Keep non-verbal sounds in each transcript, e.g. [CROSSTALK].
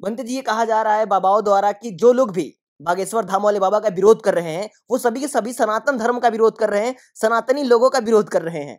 बनते जी ये कहा जा रहा है बाबाओं द्वारा कि जो लोग भी बागेश्वर धाम वाले बाबा का विरोध कर रहे हैं वो सभी के सभी सनातन धर्म का विरोध कर रहे हैं सनातनी लोगों का विरोध कर रहे हैं।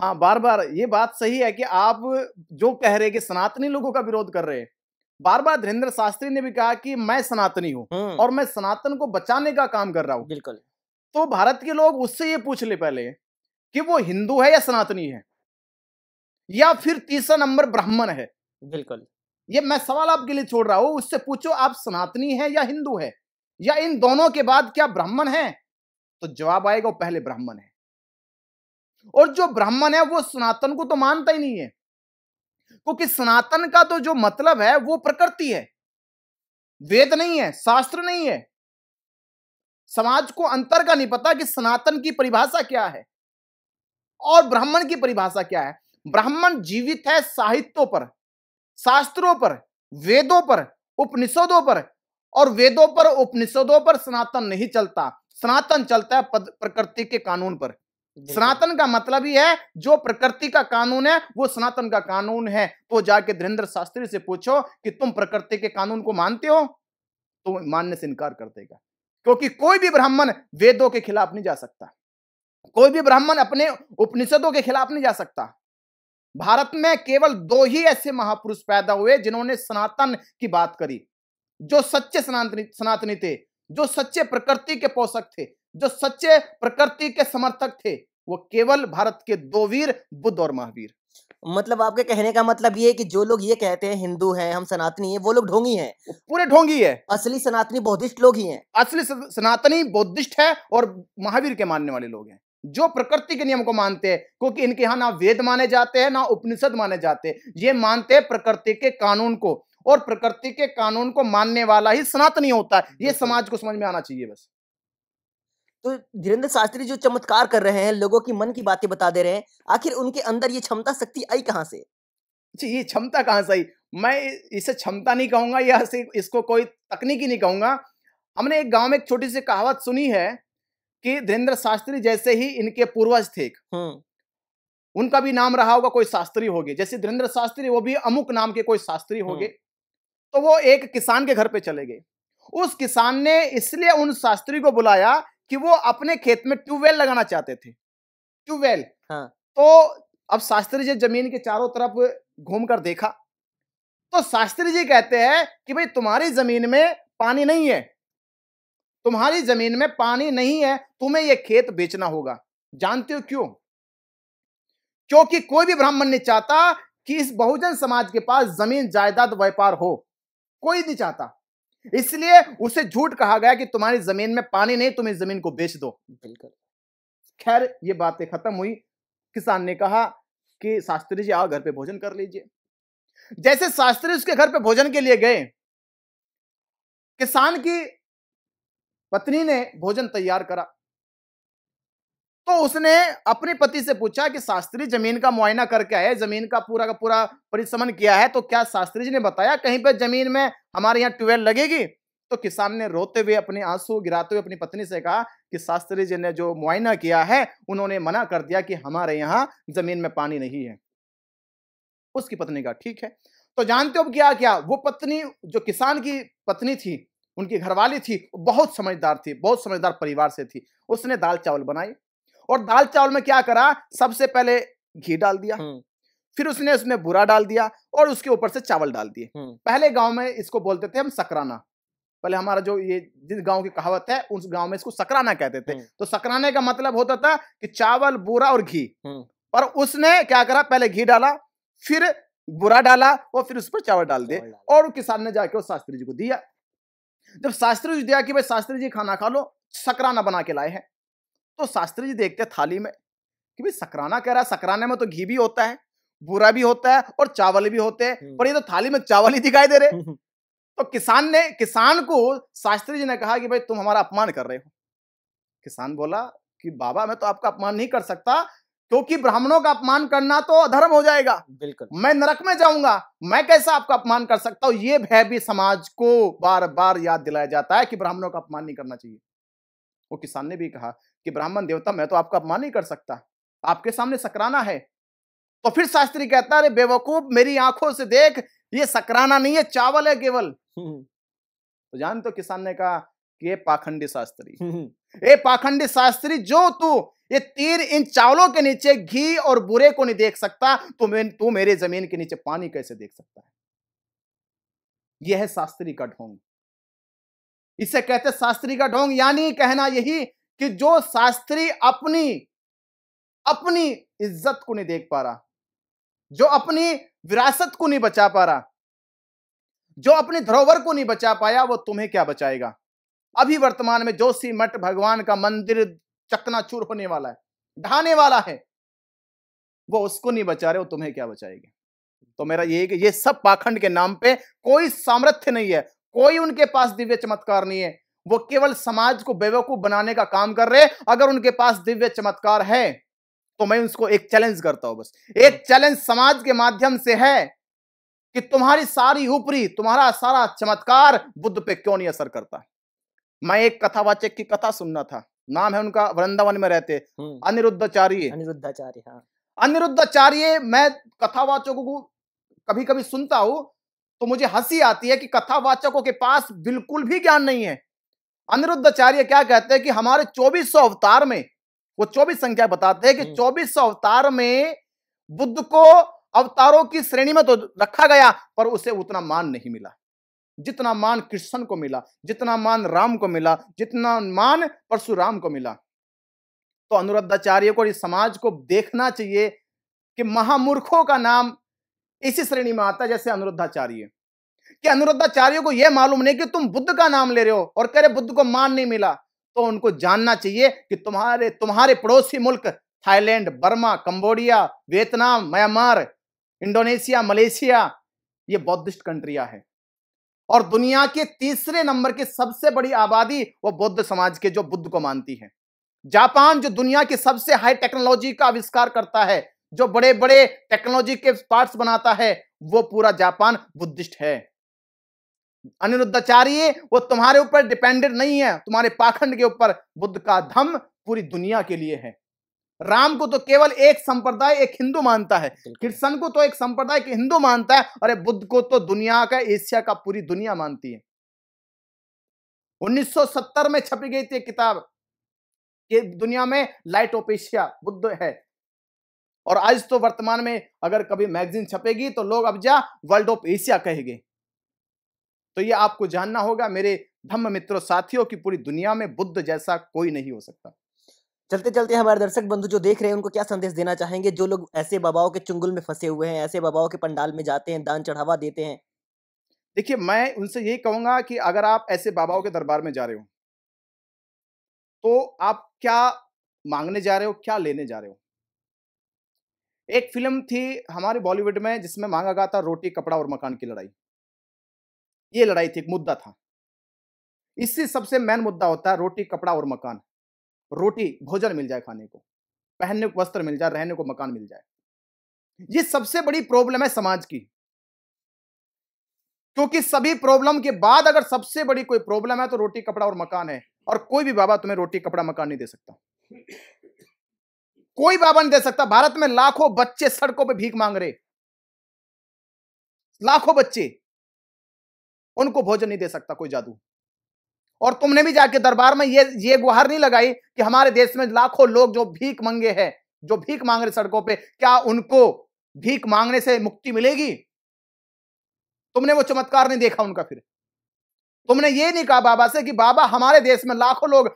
हाँ बार बार ये बात सही है कि आप जो कह रहे हैं कि सनातनी लोगों का विरोध कर रहे हैं बार बार धीरेन्द्र शास्त्री ने भी कहा कि मैं सनातनी हूँ हम्म, और मैं सनातन को बचाने का काम कर रहा हूँ। बिल्कुल। तो भारत के लोग उससे ये पूछ ले पहले कि वो हिंदू है या सनातनी है? या फिर तीसरा नंबर ब्राह्मण है? बिल्कुल। ये मैं सवाल आपके लिए छोड़ रहा हूँ, उससे पूछो, आप सनातनी है या हिंदू है? या इन दोनों के बाद क्या ब्राह्मण है? तो जवाब आएगा, वो पहले ब्राह्मण है। और जो ब्राह्मण है, वो सनातन को तो मानता ही नहीं है। क्योंकि सनातन का तो जो मतलब है, वो प्रकृति है। वेद नहीं है, शास्त्र नहीं है। समाज को अंतर का नहीं पता कि सनातन की परिभाषा क्या है। और ब्राह्मण की परिभाषा क्या है? ब्राह्मण जीवित है साहित्यों पर। शास्त्रों पर वेदों पर उपनिषदों पर और वेदों पर उपनिषदों पर सनातन नहीं चलता। सनातन चलता है प्रकृति के कानून पर। सनातन का मतलब ही है जो प्रकृति का कानून है वो सनातन का कानून है। तो जाके धीरेन्द्र शास्त्री से पूछो कि तुम प्रकृति के कानून को मानते हो? तो मानने से इनकार कर देगा। क्योंकि कोई भी ब्राह्मण वेदों के खिलाफ नहीं जा सकता। कोई भी ब्राह्मण अपने उपनिषदों के खिलाफ नहीं जा सकता। भारत में केवल दो ही ऐसे महापुरुष पैदा हुए जिन्होंने सनातन की बात करी जो सच्चे सनातनी सनातनी थे जो सच्चे प्रकृति के पोषक थे जो सच्चे प्रकृति के समर्थक थे वो केवल भारत के दो वीर बुद्ध और महावीर। मतलब आपके कहने का मतलब ये है कि जो लोग ये कहते हैं हिंदू हैं हम सनातनी हैं वो लोग ढोंगी हैं। पूरे ढोंगी है। असली सनातनी बौद्धिस्ट लोग ही हैं। असली सनातनी बौद्धिस्ट है और महावीर के मानने वाले लोग हैं। जो प्रकृति के नियम को मानते हैं क्योंकि इनके यहाँ ना वेद माने जाते हैं ना उपनिषद माने जाते हैं। ये मानते हैं प्रकृति के कानून को और प्रकृति के कानून को मानने वाला ही सनातनी होता है। ये समाज को समझ में आना चाहिए बस। तो धीरेन्द्र शास्त्री जो चमत्कार कर रहे हैं लोगों की मन की बातें बता दे रहे हैं आखिर उनके अंदर ये क्षमता शक्ति आई कहाँ से? अच्छा ये क्षमता कहाँ से आई? मैं इसे क्षमता नहीं कहूँगा या इसको कोई तकनीकी नहीं कहूँगा। हमने एक गाँव में एक छोटी सी कहावत सुनी है कि धीरेन्द्र शास्त्री जैसे ही इनके पूर्वज थे हम्म उनका भी नाम रहा होगा कोई शास्त्री हो गए जैसे धीरेन्द्र शास्त्री वो भी अमुक नाम के कोई शास्त्री हो। गए तो वो एक किसान के घर पे चले गए। उस किसान ने इसलिए उन शास्त्री को बुलाया कि वो अपने खेत में ट्यूबवेल लगाना चाहते थे। ट्यूबवेल। हाँ। तो अब शास्त्री जी ज़मीन के चारों तरफ़ घूम कर देखा। तो शास्त्री जी कहते हैं कि भाई तुम्हारी ज़मीन में पानी नहीं है। तुम्हारी ज़मीन में पानी नहीं है तुम्हें यह खेत बेचना होगा। जानते हो क्यों? क्योंकि कोई भी ब्राह्मण नहीं चाहता कि इस बहुजन समाज के पास ज़मीन जायदाद व्यापार हो। कोई नहीं चाहता। इसलिए उसे झूठ कहा गया कि तुम्हारी ज़मीन में पानी नहीं तुम इस ज़मीन को बेच दो। बिल्कुल। खैर ये बातें खत्म हुई। किसान ने कहा कि शास्त्री जी आओ घर पे भोजन कर लीजिए। जैसे शास्त्री उसके घर पे भोजन के लिए गए किसान की पत्नी ने भोजन तैयार करा। तो उसने अपने पति से पूछा कि, शास्त्री, ज़मीन का मुआयना करके आए, ज़मीन का पूरा का पूरा परिश्रमण किया है तो क्या शास्त्री जी ने बताया कहीं पर ज़मीन में हमारे यहाँ ट्यूबवेल लगेगी? तो किसान ने रोते हुए अपने आँसू गिराते हुए अपनी पत्नी से कहा कि, शास्त्री जी ने जो मुआयना किया है, उन्होंने मना कर दिया कि हमारे यहाँ ज़मीन में पानी नहीं है। उसकी पत्नी का ठीक है। तो जानते हो क्या क्या? वो पत्नी, जो किसान की पत्नी थी उनकी घरवाली थी बहुत समझदार थी बहुत समझदार परिवार से थी। उसने दाल चावल बनाई और दाल चावल में क्या करा सबसे पहले घी डाल दिया फिर उसने उसमें बुरा डाल दिया और उसके ऊपर से चावल डाल दिए। पहले गाँव में इसको बोलते थे हम सकराना। पहले हमारा जो ये जिस गाँव की कहावत है उस गाँव में इसको सकराना कहते थे। तो सकराने का मतलब होता था कि चावल बुरा और घी। और उसने क्या करा पहले घी डाला फिर बुरा डाला और फिर उस पर चावल डाल दिए और किसान ने जाके उस शास्त्री जी को दिया। जब शास्त्री जी दिया कि भाई शास्त्री जी खाना खा लो सकराना बना के लाए हैं। तो शास्त्री जी देखते थाली में कि भाई सकराना कह रहा है सकराने में तो घी भी होता है बुरा भी होता है और चावल भी होते हैं हम्म। पर ये तो थाली में चावल ही दिखाई दे रहे [LAUGHS] तो किसान ने किसान को शास्त्री जी ने कहा कि भाई तुम हमारा अपमान कर रहे हो। किसान बोला कि बाबा मैं तो आपका अपमान नहीं कर सकता क्योंकि ब्राह्मणों का अपमान करना तो अधर्म हो जाएगा। बिल्कुल। मैं नरक में जाऊँगा। मैं कैसा आपका अपमान कर सकता हूँ? ये भय भी समाज को बार बार याद दिलाया जाता है कि ब्राह्मणों का अपमान नहीं करना चाहिए। वो किसान ने भी कहा कि ब्राह्मण देवता मैं तो आपका अपमान नहीं कर सकता। आपके सामने सकराना है। तो फिर शास्त्री कहता है अरे बेवकूफ़ मेरी आँखों से देख ये सकराना नहीं है चावल है केवल। हम्म, तो जान तो किसान ने कहा कि ये पाखंडी शास्त्री। ये ए पाखंडी शास्त्री जो तू ये तीन इन चावलों के नीचे घी और बुरे को नहीं देख सकता तो मैं तू मेरे ज़मीन के नीचे पानी कैसे देख सकता है? यह है शास्त्री का ढोंग। इसे कहते शास्त्री का ढोंग यानी कहना यही कि जो शास्त्री अपनी अपनी इज़्ज़त को नहीं देख पा रहा जो अपनी विरासत को नहीं बचा पा रहा जो अपनी धरोहर को नहीं बचा पाया वो तुम्हें क्या बचाएगा? अभी वर्तमान में जोशी मठ भगवान का मंदिर चकनाचूर होने वाला है ढाने वाला है। वो उसको नहीं बचा रहे, वो तुम्हें क्या बचाएँगे? तो मेरा ये कि ये सब पाखंड के नाम पे कोई सामर्थ्य नहीं है, कोई उनके पास दिव्य चमत्कार नहीं है। वो केवल समाज को बेवकूफ़ बनाने का काम कर रहे अगर उनके पास दिव्य चमत्कार है तो मैं उसको एक चैलेंज करता हूँ बस। एक चैलेंज समाज के माध्यम से है कि तुम्हारी सारी ऊपरी, तुम्हारा सारा चमत्कार बुद्ध पे क्यों नहीं असर करता? मैं एक कथावाचक की कथा सुनना था। नाम है उनका वृंदावन में रहते अनिरुद्धाचार्य। अनिरुद्धाचार्य हाँ। अनिरुद्धाचार्य मैं कथावाचकों को कभी कभी सुनता हूँ तो मुझे हँसी आती है कि कथावाचकों के पास बिल्कुल भी ज्ञान नहीं है। अनिरुद्धाचार्य क्या कहते हैं कि हमारे 2400 अवतार में वो 24 संख्या बताते हैं कि हम्म। 2400 अवतार में बुद्ध को अवतारों की श्रेणी में तो रखा गया पर उसे उतना मान नहीं मिला। जितना मान कृष्ण को मिला, जितना मान राम को मिला, जितना मान परशुराम को मिला। तो अनुरुद्धाचार्य को इस समाज को देखना चाहिए कि महामूर्खों का नाम इसी श्रेणी में आता है जैसे अनुरुद्धाचार्य कि अनुरुद्धाचार्य को यह मालूम नहीं कि तुम बुद्ध का नाम ले रहे हो और कह रहे बुद्ध को मान नहीं मिला तो उनको जानना चाहिए कि तुम्हारे तुम्हारे पड़ोसी मुल्क Thailand, Burma, Cambodia, Vietnam, Myanmar, Indonesia, Malaysia, ये बौद्धिस्ट कंट्रियाँ हैं। और दुनिया के तीसरे नंबर की सबसे बड़ी आबादी वो बौद्ध समाज के, जो बुद्ध को मानती है। जापान, जो दुनिया की सबसे हाई टेक्नोलॉजी का आविष्कार करता है, जो बड़े बड़े टेक्नोलॉजी के पार्ट्स बनाता है, वो पूरा जापान बुद्धिस्ट है। अनिरुद्धाचार्य, वो तुम्हारे ऊपर डिपेंडेंट नहीं है, तुम्हारे पाखंड के ऊपर बुद्ध का धम पूरी दुनिया के लिए है। राम को तो केवल एक संप्रदाय एक हिंदू मानता है। कृष्ण को तो एक संप्रदाय के हिंदू मानता है अरे बुद्ध को तो दुनिया का एशिया का पूरी दुनिया मानती है। 1970 में छपी गई थी किताब कि दुनिया में लाइट ऑफ़ एशिया बुद्ध है। और आज तो वर्तमान में अगर कभी मैगजीन छपेगी तो लोग अब जा वर्ल्ड ऑफ़ एशिया कहेंगे। तो ये आपको जानना होगा मेरे धम्म मित्रों साथियों की पूरी दुनिया में बुद्ध जैसा कोई नहीं हो सकता। चलते चलते हमारे दर्शक बंधु जो देख रहे हैं, उनको क्या संदेश देना चाहेंगे? जो लोग ऐसे बाबाओं के चुंगल में फंसे हुए हैं, ऐसे बाबाओं के पंडाल में जाते हैं, दान चढ़ावा देते हैं। देखिए, मैं उनसे यही कहूँगा कि अगर आप ऐसे बाबाओं के दरबार में जा रहे हो तो आप क्या मांगने जा रहे हो, क्या लेने जा रहे हो? एक फ़िल्म थी हमारे बॉलीवुड में, जिसमें मांगा गया था रोटी, कपड़ा और मकान की लड़ाई। ये लड़ाई थी, एक मुद्दा था। इससे सबसे मेन मुद्दा होता है रोटी, कपड़ा और मकान। रोटी, भोजन मिल जाए खाने को, पहनने को वस्त्र मिल जाए, रहने को मकान मिल जाए। ये सबसे बड़ी प्रॉब्लम है समाज की। क्योंकि सभी प्रॉब्लम के बाद अगर सबसे बड़ी कोई प्रॉब्लम है तो रोटी, कपड़ा और मकान है, और कोई भी बाबा तुम्हें रोटी, कपड़ा, मकान नहीं दे सकता। कोई बाबा नहीं दे सकता। भारत में लाखों बच्चे सड़कों पे भीख मांग रहे। लाखों बच्चे उनको भोजन नहीं दे सकता कोई जादू। और तुमने भी जाके दरबार में ये ये गुहार नहीं लगाई कि हमारे देश में लाखों लोग जो भीख मंगे हैं, जो भीख मांग रहे सड़कों पे, क्या उनको भीख मांगने से मुक्ति मिलेगी? तुमने वो चमत्कार नहीं देखा उनका फिर। तुमने ये नहीं कहा बाबा से कि बाबा हमारे देश में लाखों लोग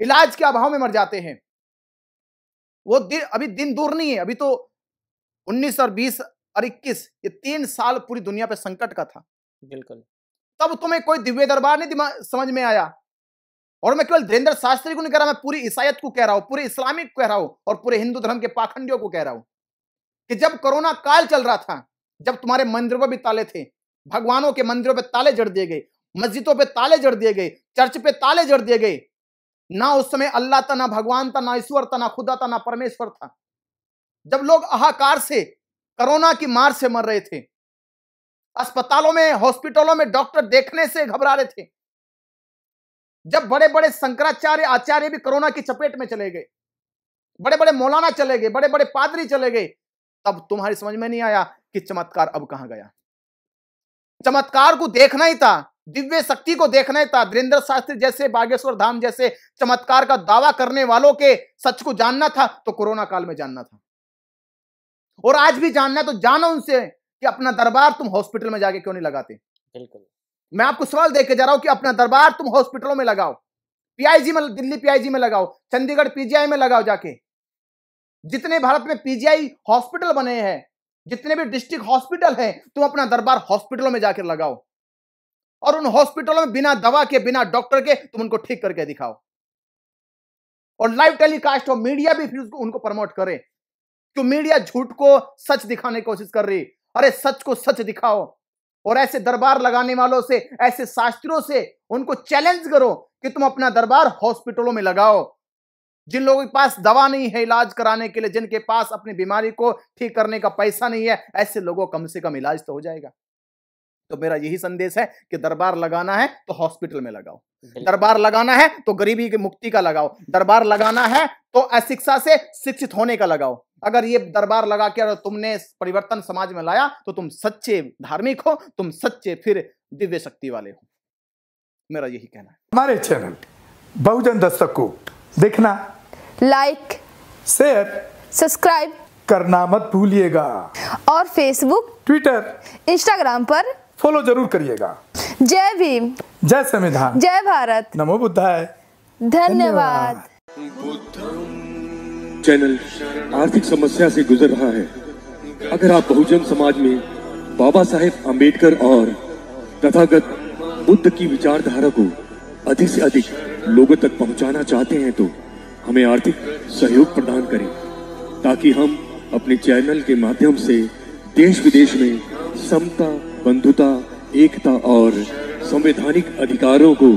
इलाज के अभाव में मर जाते हैं। वो दिन, अभी दिन दूर नहीं है, अभी तो 19 और 20 और 21 ये तीन साल पूरी दुनिया पे संकट का था। बिल्कुल। तब तुम्हें कोई दिव्य दरबार नहीं दिमाग समझ में आया? और मैं केवल धीरेन्द्र शास्त्री को नहीं कह रहा, मैं पूरी ईसाइत को कह रहा हूँ, पूरे इस्लामिक को कह रहा हूँ और पूरे हिंदू धर्म के पाखंडियों को कह रहा हूँ कि जब कोरोना काल चल रहा था, जब तुम्हारे मंदिरों पर भी ताले थे, भगवानों के मंदिरों पर ताले जड़ दिए गए, मस्जिदों पे ताले जड़ दिए गए, चर्च पे ताले जड़ दिए गए, ना उस समय अल्लाह था, ना भगवान था, ना ईश्वर था, ना खुदा था, ना परमेश्वर था। जब लोग आहाकार से, कोरोना की मार से मर रहे थे अस्पतालों में, हॉस्पिटलों में डॉक्टर देखने से घबरा रहे थे। जब बड़े बड़े शंकराचार्य, आचार्य भी कोरोना की चपेट में चले गए बड़े बड़े मौलाना चले गए बड़े बड़े पादरी चले गए, तब तुम्हारी समझ में नहीं आया कि चमत्कार अब कहाँ गया। चमत्कार को देखना ही था, दिव्य शक्ति को देखना ही था। धीरेन्द्र शास्त्री जैसे, बागेश्वर धाम जैसे चमत्कार का दावा करने वालों के सच को जानना था तो कोरोना काल में जानना था। और आज भी जानना है तो जानो उनसे। कि अपना दरबार तुम हॉस्पिटल में जाके क्यों नहीं लगाते? बिल्कुल। मैं आपको सवाल देके जा रहा हूँ कि अपना दरबार तुम हॉस्पिटलों में लगाओ पीआईजी में दिल्ली पीआईजी में लगाओ चंडीगढ़ पीजीआई में लगाओ जाके। जितने भारत में पीजीआई हॉस्पिटल बने हैं जितने भी डिस्ट्रिक्ट हॉस्पिटल हैं तुम अपना दरबार हॉस्पिटलों में जाकर लगाओ। और उन हॉस्पिटलों में बिना दवा के बिना डॉक्टर के तुम उनको ठीक करके दिखाओ। और लाइव टेलीकास्ट और मीडिया भी फिर उनको प्रमोट करे। क्यों मीडिया झूठ को सच दिखाने की कोशिश कर रही अरे सच को सच दिखाओ। और ऐसे दरबार लगाने वालों से ऐसे शास्त्रों से उनको चैलेंज करो कि तुम अपना दरबार हॉस्पिटलों में लगाओ। जिन लोगों के पास दवा नहीं है इलाज कराने के लिए जिनके पास अपनी बीमारी को ठीक करने का पैसा नहीं है ऐसे लोगों कम से कम इलाज तो हो जाएगा। तो मेरा यही संदेश है कि दरबार लगाना है तो हॉस्पिटल में लगाओ। दरबार लगाना है तो गरीबी की मुक्ति का लगाओ। दरबार लगाना है तो अशिक्षा से शिक्षित होने का लगाओ। अगर ये दरबार लगा के तुमने परिवर्तन समाज में लाया तो तुम सच्चे धार्मिक हो तुम सच्चे फिर दिव्य शक्ति वाले हो। मेरा यही कहना है। हमारे चैनल बहुजन दस्तक को देखना लाइक शेयर सब्सक्राइब करना मत भूलिएगा। और फेसबुक ट्विटर इंस्टाग्राम पर फॉलो ज़रूर करिएगा। जय भीम। जय संविधान। जय भारत। नमो बुद्धाय। धन्यवाद। चैनल आर्थिक समस्या से गुजर रहा है। अगर आप बहुजन समाज में बाबा साहेब अंबेडकर और तथागत बुद्ध की विचारधारा को अधिक से अधिक लोगों तक पहुंचाना चाहते हैं तो हमें आर्थिक सहयोग प्रदान करें, ताकि हम अपने चैनल के माध्यम से देश विदेश में समता, बंधुता, एकता और संवैधानिक अधिकारों को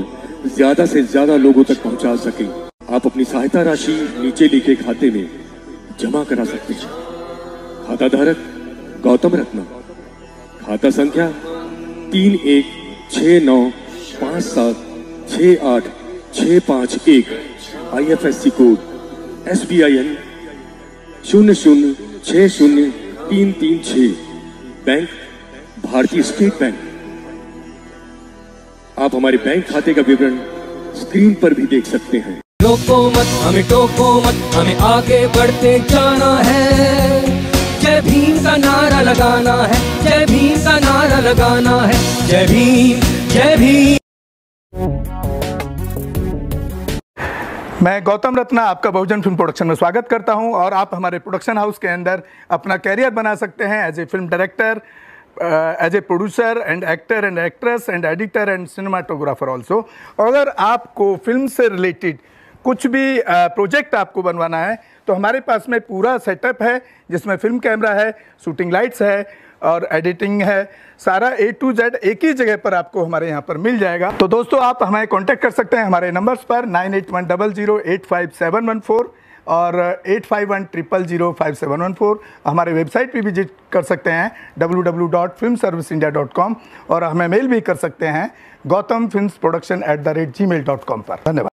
ज़्यादा से ज़्यादा लोगों तक पहुँचा सकें। आप अपनी सहायता राशि नीचे लिखे खाते में जमा करा सकते हैं। खाता धारक, गौतम रत्ना। खाता संख्या तीन एक छ नौ पाँच सात छ आठ छ पाँच एक। I F S C code S B I N शून्य शून्य छ शून्य तीन तीन छ बैंक भारतीय स्टेट बैंक। आप हमारे बैंक खाते का विवरण स्क्रीन पर भी देख सकते हैं। रोको मत, हमें टोको मत, हमें आगे बढ़ते जाना है। जय भीम का नारा लगाना है, जय भीम का नारा लगाना है, जय भीम जय भीम। मैं गौतम रत्ना, आपका बहुजन फ़िल्म प्रोडक्शन में स्वागत करता हूँ और आप हमारे प्रोडक्शन हाउस के अंदर अपना कैरियर बना सकते हैं as a film director as a producer and actor and actress and editor and cinematographer also अगर आपको फ़िल्म से रिलेटेड कुछ भी प्रोजेक्ट आपको बनवाना है तो हमारे पास में पूरा सेटअप है, जिसमें फ़िल्म कैमरा है, शूटिंग लाइट्स है और एडिटिंग है। सारा ए टू जेड एक ही जगह पर आपको हमारे यहाँ पर मिल जाएगा। तो दोस्तों, आप हमें कांटेक्ट कर सकते हैं हमारे नंबर्स पर nine eight one double zero eight five seven one four और eight five one triple zero five seven one four. हमारे वेबसाइट भी विज़िट कर सकते हैं W W dot film service India dot com और हमें मेल भी कर सकते हैं Gautam film production at the rate G mail dot com पर। धन्यवाद।